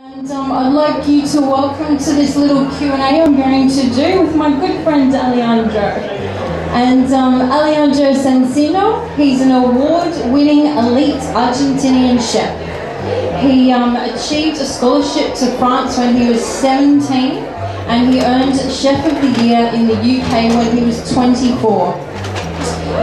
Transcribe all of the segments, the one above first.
And um, I'd like you to welcome to this little Q&A I'm going to do with my good friend Alejandro. And um, Alejandro Cancino, he's an award-winning elite Argentinian chef. He um, achieved a scholarship to France when he was 17 and he earned Chef of the Year in the UK when he was 24.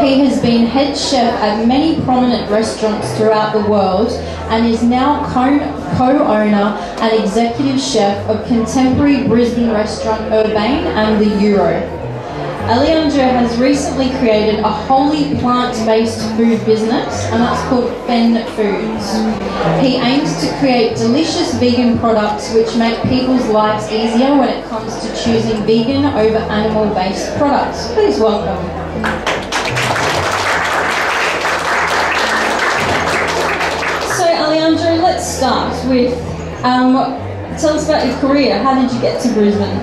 He has been head chef at many prominent restaurants throughout the world and is now co-owner and executive chef of contemporary Brisbane restaurant Urbane and the Euro. Alejandro has recently created a wholly plant-based food business and that's called Fenn Foods. He aims to create delicious vegan products which make people's lives easier when it comes to choosing vegan over animal-based products. Please welcome. Start with, um, tell us about your career. How did you get to Brisbane?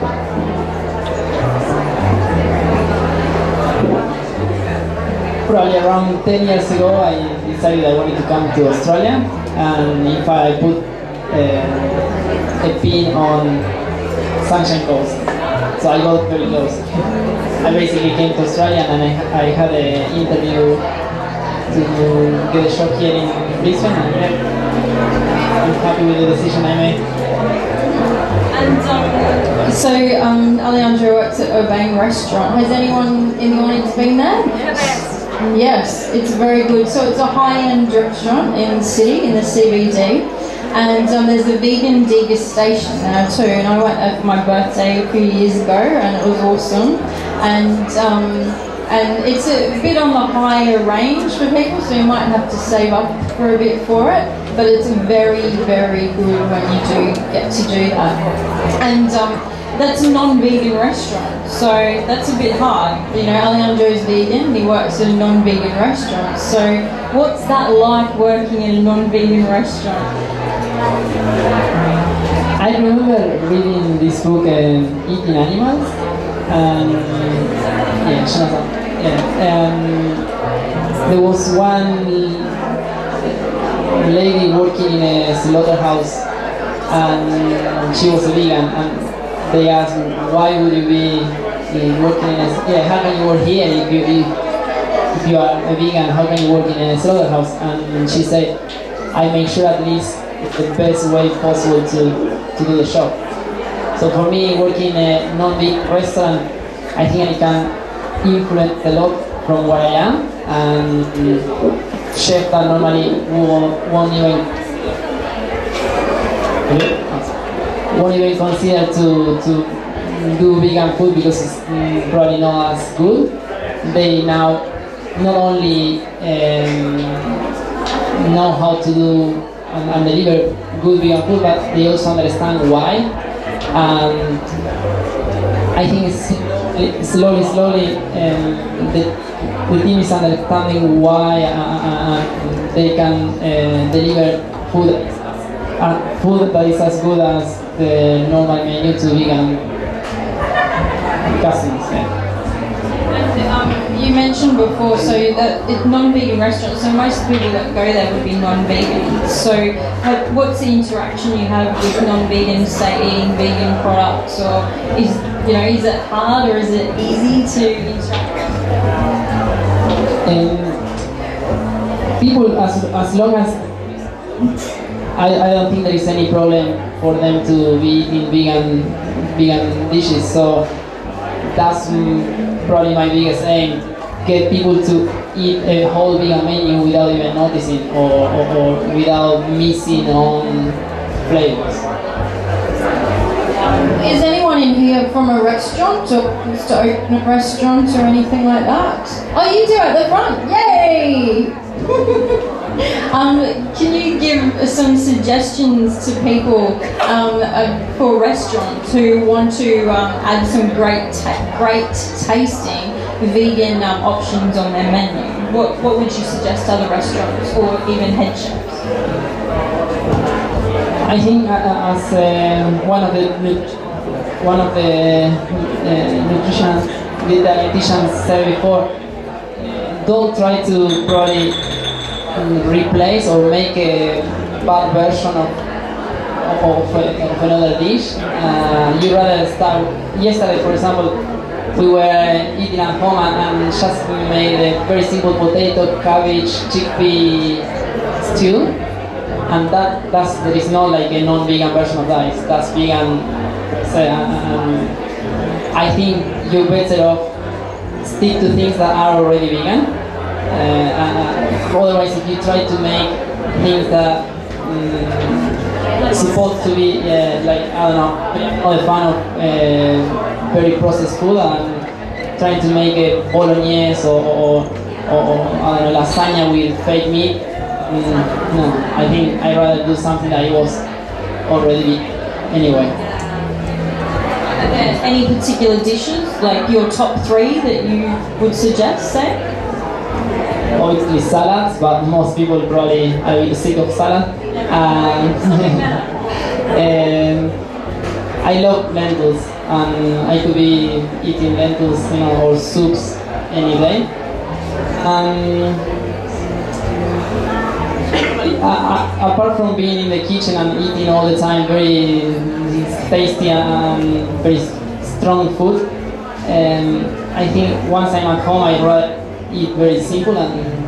probably around 10 years ago I decided I wanted to come to Australia and if I put uh, a pin on Sunshine Coast so I got very close I basically came to Australia and I, I had an interview to get a job here in Brisbane I'm happy with the decision I made and um, so um, Alejandro works at Urbane Restaurant. Has anyone in the audience been there? Yes. Yes, it's very good. So it's a high-end restaurant in the city, in the CBD. And um, there's a vegan degustation now too. And I went there for my birthday a few years ago, and it was awesome. And um, and it's a bit on the higher range for people, so you might have to save up for a bit for it. But it's very, very good when you do get to do that. And um, that's a non-vegan restaurant, so that's a bit hard. You know, Alejandro's vegan, he works at a non-vegan restaurant. So what's that like working in a non-vegan restaurant? I remember reading this book, uh, Eating Animals, and yeah. Yeah, um, there was one lady working in a slaughterhouse, and she was a vegan, and they asked why would you be working in a, yeah, how can you work here if you, if, if you are a vegan, how can you work in a slaughterhouse? And she said, I make sure at least the best way possible to, to do the job. So for me, working in a non-veg restaurant, I think I can influence a lot from where I am, and chef that normally won't, won't even won't even consider to, to do vegan food because it's mm, probably not as good. They now not only um, know how to do and, and, deliver good vegan food, but they also understand why. And I think slowly, slowly, um, the, the team is understanding why uh, uh, uh they can uh, deliver food, uh, food that is as good as the normal menu to vegan customers. Yeah. Um, you mentioned before, so that non-vegan restaurants. So most people that go there would be non-vegan. So what's the interaction you have with non-vegans, say eating vegan products, or is you know is it hard or is it easy to interact? Um, people, as as long as I, I don't think there is any problem for them to be eating vegan vegan dishes. So that's probably my biggest aim: get people to eat a whole vegan menu without even noticing or, or, or without missing on flavors. Is anyone in here from a restaurant or wants to open a restaurant or anything like that? Oh, you do at the front! Yay! Um, can you give some suggestions to people um, uh, for restaurants who want to um, add some great, ta- great tasting vegan um, options on their menu? What, what would you suggest other restaurants or even head chefs? I think uh, uh as uh, one of the one of the uh, nutrition the dietitians said before, don't try to probably replace or make a bad version of of, of another dish. Uh, you rather start. Yesterday, for example, we were eating at home and, and just we made a very simple potato, cabbage, chickpea stew, and that that's there is no like a non-vegan version of that. It's, that's vegan. So, um, I think you're better off stick to things that are already vegan. Uh, otherwise, if you try to make things that um, supposed to be uh, like I don't know, a fan of uh, very processed food and trying to make a bolognese or, or, or, or know, lasagna with fake meat. Mm, no, I think I'd rather do something that was already anyway. Any particular dishes, like your top three that you would suggest, say? Obviously salads, but most people probably are sick of salad. Um, and I love lentils, and I could be eating lentils, you know, or soups any day. Um, uh, apart from being in the kitchen and eating all the time very tasty and very strong food, um, I think once I'm at home, I rather eat very simple and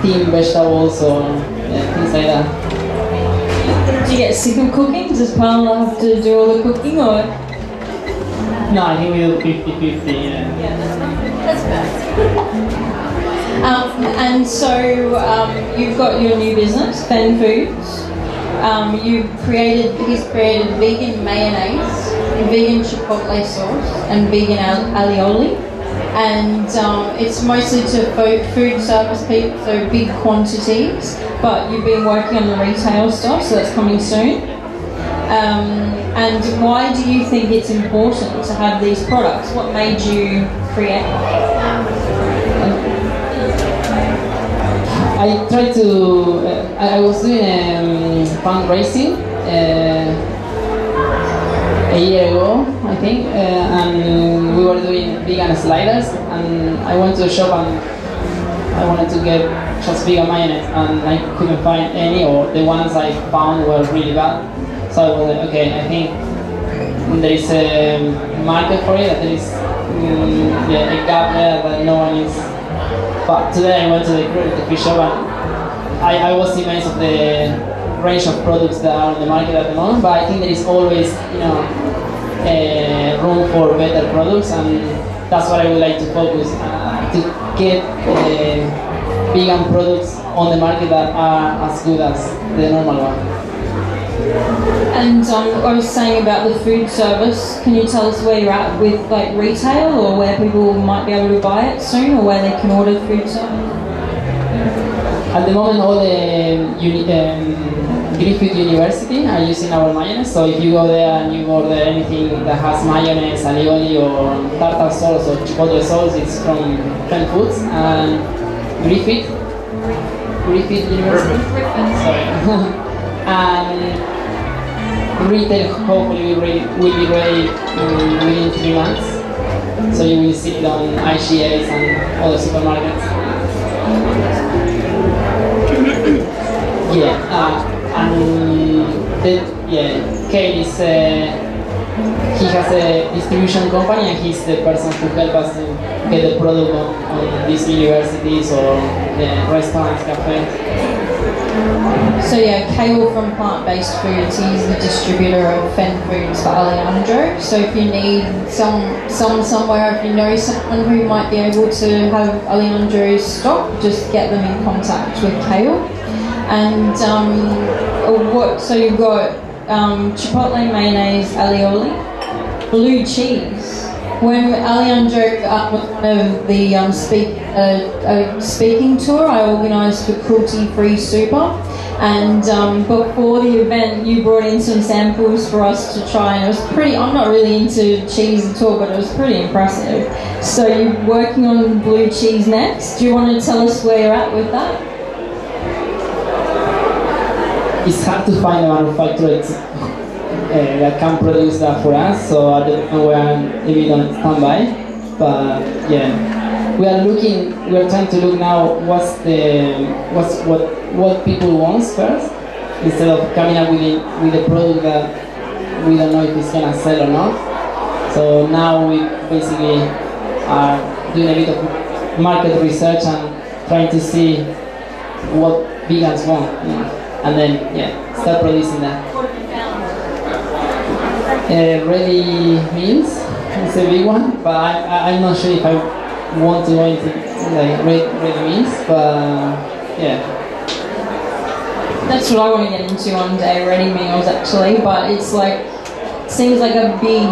steamed vegetables or yeah, things like that. Do you get sick of cooking? Does Paula have to do all the cooking or? No, I think we do 50-50, yeah. Yeah, so um, you've got your new business, Fenn Foods. Um, you created, he's created vegan mayonnaise, vegan chipotle sauce, and vegan alioli. And um, it's mostly to food service people, so big quantities. But you've been working on the retail stuff, so that's coming soon. Um, and why do you think it's important to have these products? What made you create? I tried to. Uh, I, was doing um, fundraising uh, a year ago, I think, uh, and we were doing vegan sliders. And I went to a shop and I wanted to get just vegan mayonnaise, and I couldn't find any, or the ones I found were really bad. So I was like, okay, I think there is a market for it. There is um, yeah, a gap there that no one is but today I went to the, fish shop and I, I was amazed of the range of products that are on the market at the moment, but I think there is always, you know, uh, room for better products and that's what I would like to focus, uh, to get uh, vegan products on the market that are as good as the normal one. And um, I was saying about the food service. Can you tell us where you're at with like retail, or where people might be able to buy it soon, or where they can order food service? At the moment, all the uni- um, Griffith University are using our mayonnaise. So if you go there and you order anything that has mayonnaise, alioli, or tartar sauce or chipotle sauce, it's from Fenn Foods and Griffith. Griffith University. Sorry. and retail hopefully will, ready, will be ready within three months. So you will see it on IGAs and other supermarkets. yeah, uh, and yeah, Kale is uh, he has a distribution company and he's the person who help us to get the product on, on these universities or the restaurants, cafes. So yeah, Kale from Plant Based Foods, he's the distributor of Fenn Foods for Alejandro. So if you need some some somewhere, if you know someone who might be able to have Alejandro's stock, just get them in contact with Kale. And um, what? So you've got um, chipotle mayonnaise, alioli, blue cheese. When Alejandro uh, was one of the um, speak, uh, speaking tour I organised for Cruelty Free Super, and um, before the event, you brought in some samples for us to try, and it was pretty. I'm not really into cheese at all, but it was pretty impressive. So you're working on blue cheese next. Do you want to tell us where you're at with that? It's hard to find a manufacturer uh, Uh, that can produce that for us, so I don't know where I'm maybe on standby. But yeah, we are looking, we are trying to look now what's the, what's what, what people want first, instead of coming up with, it, with a product that we don't know if it's gonna sell or not. So now we basically are doing a bit of market research and trying to see what vegans want, you know, and then yeah, start producing that. Uh, ready meals It's a big one, but I, I'm not sure if I want to go into like ready, ready meals, but yeah. That's what I want to get into one day, ready meals actually, but it's like, seems like a big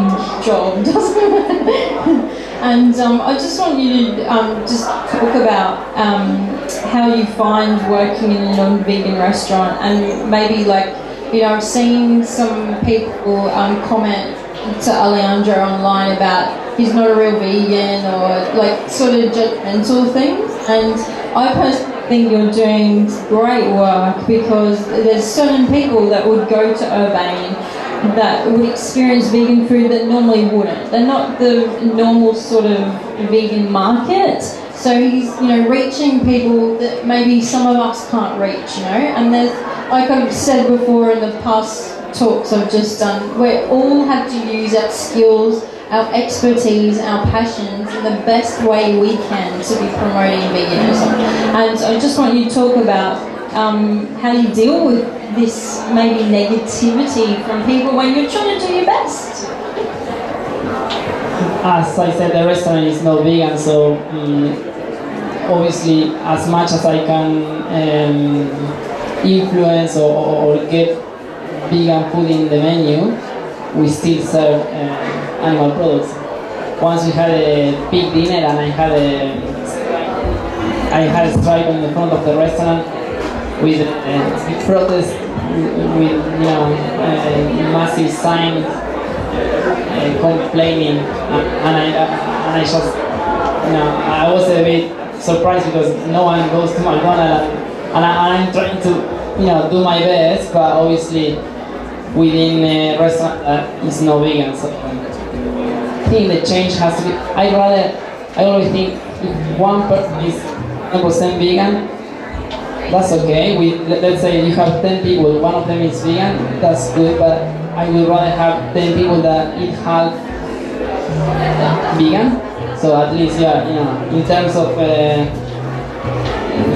job, doesn't it? and um, I just want you to um, just talk about um, how you find working in a non-vegan restaurant and maybe like, you know, I've seen some people um, comment to Alejandro online about he's not a real vegan or like sort of judgmental things and I personally think you're doing great work because there's certain people that would go to Urbane that would experience vegan food that normally wouldn't. They're not the normal sort of vegan market. So he's, you know, reaching people that maybe some of us can't reach, you know. And there's, like I've said before in the past talks I've just done, we all have to use our skills, our expertise, our passions in the best way we can to be promoting veganism. And I just want you to talk about um, how you deal with this maybe negativity from people when you're trying to do your best. As I said, the restaurant is not vegan, so um, obviously, as much as I can um, influence or, or, get vegan food in the menu, we still serve uh, animal products. Once we had a big dinner and I had a I had a stripe in the front of the restaurant with uh, protest with you know uh, massive signs uh, complaining and I and I just you know I was a bit surprised because no one goes to McDonald's and I, am trying to you know do my best but obviously within a restaurant that is no vegan so I think the change has to be I rather I always think if one person is 100% vegan that's okay. We let's say you have ten people, one of them is vegan. That's good, but I would rather have ten people that eat half vegan. So at least, yeah, you know, in terms of uh,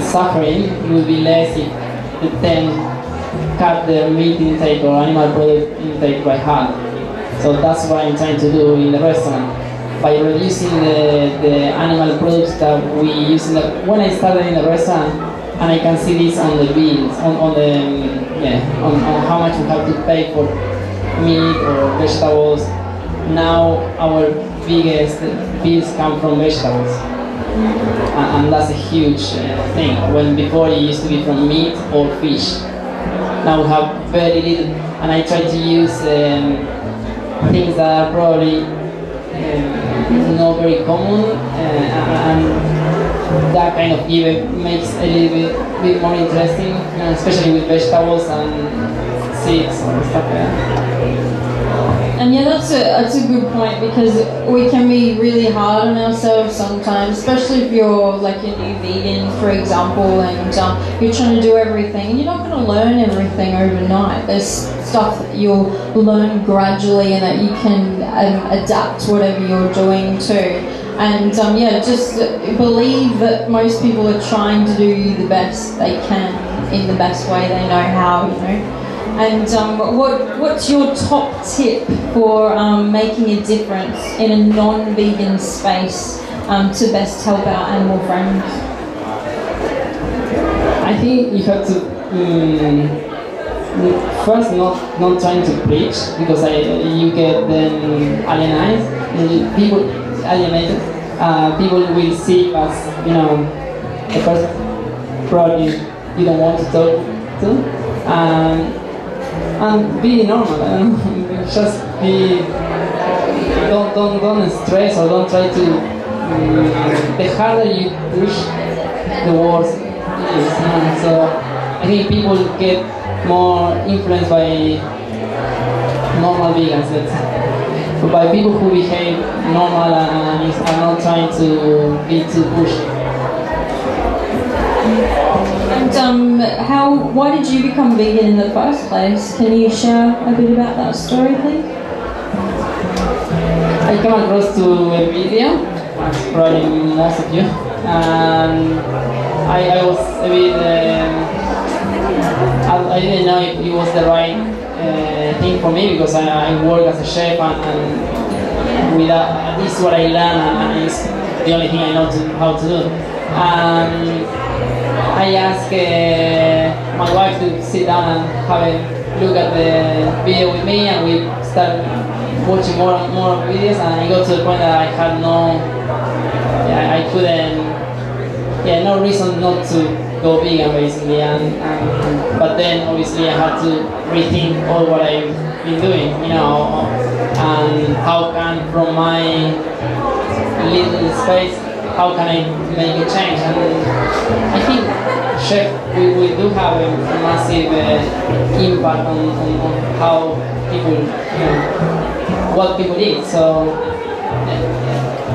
suffering, would be less if the ten cut their meat intake or animal product intake by half. So that's what I'm trying to do in the restaurant by reducing the, the animal products that we use in the, when I started in the restaurant and I can see this on the bills, on, on the mm, yeah, on, on how much we have to pay for meat or vegetables. Now our biggest bills come from vegetables, and, and that's a huge uh, thing. When before it used to be from meat or fish. Now we have very little, and I try to use um, things that are probably um, not very common uh, and that kind of even makes a little bit, bit more interesting, especially with vegetables and seeds and stuff like that. And yeah, that's a that's a good point because we can be really hard on ourselves sometimes, especially if you're like a new vegan, for example, and um, you're trying to do everything, and you're not going to learn everything overnight. There's stuff that you'll learn gradually, and that you can um, adapt whatever you're doing to. And um, yeah, just believe that most people are trying to do the best they can in the best way they know how, you know. And um, what, what's your top tip for um, making a difference in a non-vegan space um, to best help our animal friends? I think you have to um, first not not trying to preach because I, you get then alienated. People alienated, uh, people will see as, you know, the first probably you don't want to talk to. Um, and be normal, and just be, don't, don't, don't stress or don't try to, um, the harder you push, the worse it is. So I think people get more influenced by normal vegans, by people who behave normal and are not trying to be too pushy. Um, how? Why did you become vegan in the first place? Can you share a bit about that story, please? I come across to a video, probably most of you, and I, I was a bit. Um, I, I didn't know if it was the right uh, thing for me because I, I work as a chef and, and with that, this is what I learn and, and it's the only thing I know to, how to do. Um, I asked uh, my wife to sit down and have a look at the video with me and we started watching more and more videos and I got to the point that I had no, yeah, I couldn't, yeah, no reason not to go vegan basically and, and but then obviously I had to rethink all what I've been doing, you know, and how can from my little space how can I make a change? And I think chef, we, we do have a massive uh, impact on, on, on, how people, you know, what people eat. So,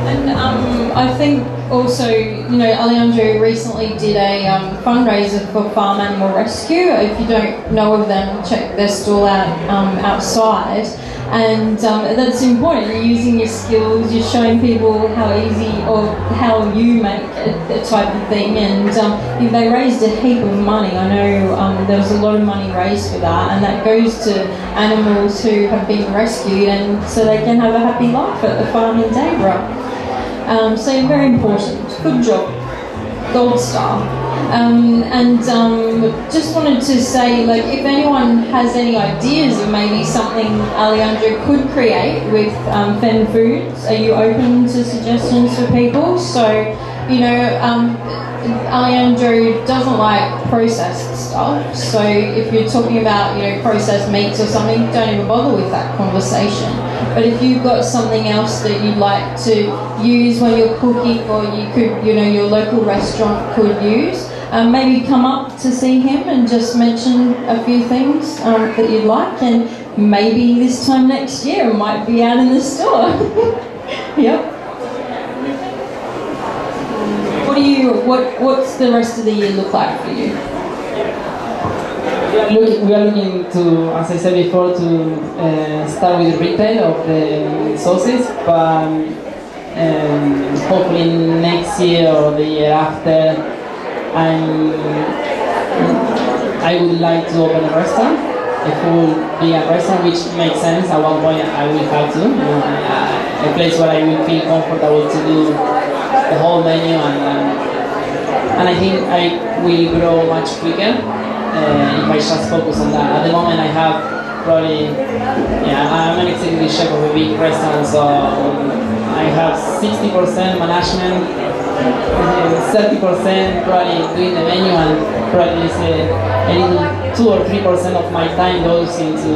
And um, I think also, you know, Alejandro recently did a um, fundraiser for Farm Animal Rescue. If you don't know of them, check their stall out um, outside and um, that's important. You're using your skills, you're showing people how easy or how you make a, a type of thing, and um, they raised a heap of money. I know um, there was a lot of money raised for that, and that goes to animals who have been rescued, and so they can have a happy life at the farm in Dayboro. Um, so very important. Good job. Gold star. Um, and um, just wanted to say, like, if anyone has any ideas of maybe something Alejandro could create with um, Fenn Foods, are you open to suggestions for people? So, you know, um, Alejandro doesn't like processed stuff. So if you're talking about, you know, processed meats or something, don't even bother with that conversation. But if you've got something else that you'd like to use when you're cooking or you could, you know, your local restaurant could use, um, maybe come up to see him and just mention a few things um, that you'd like, and maybe this time next year might be out in the store. yep. What do you? What What's the rest of the year look like for you? We are, looking, we are looking to, as I said before, to uh, start with retail of the sauces, but um, hopefully next year or the year after I'm, I would like to open a restaurant, a full vegan restaurant, which makes sense. At one point, I will have to, know, a, a place where I will feel comfortable to do the whole menu, and uh, and I think I will grow much quicker uh, if I just focus on that. At the moment, I have probably, yeah, I'm an executive chef of a big restaurant, so I have 60% management 30% probably doing the menu and probably a, little 2 or 3% of my time goes into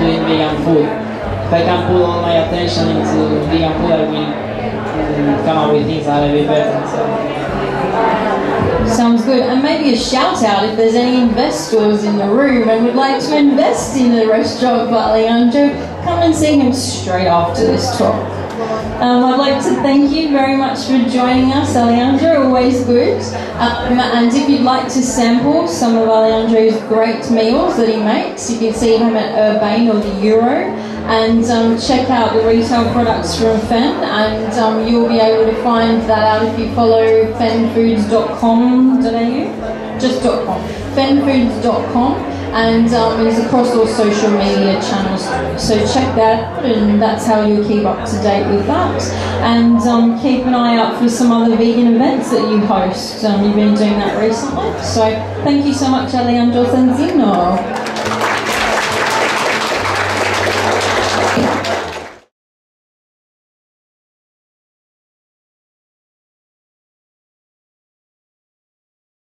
doing vegan food. If I can put all my attention into vegan food, I will um, come up with things that are a bit better. So. Sounds good. And maybe a shout out if there's any investors in the room and would like to invest in the restaurant of Alejandro, come and see him straight after this talk. Um, I'd like to thank you very much for joining us, Alejandro, always good. Um, and if you'd like to sample some of Alejandro's great meals that he makes, you can see him at Urbane or the Euro. And um, check out the retail products from Fenn and um, you'll be able to find that out if you follow fennfoods.com.au, just .com, fennfoods.com and um, it's across all social media channels. So check that and that's how you'll keep up to date with that. And um, keep an eye out for some other vegan events that you host. Um, you've been doing that recently. So thank you so much, Alejandro Cancino.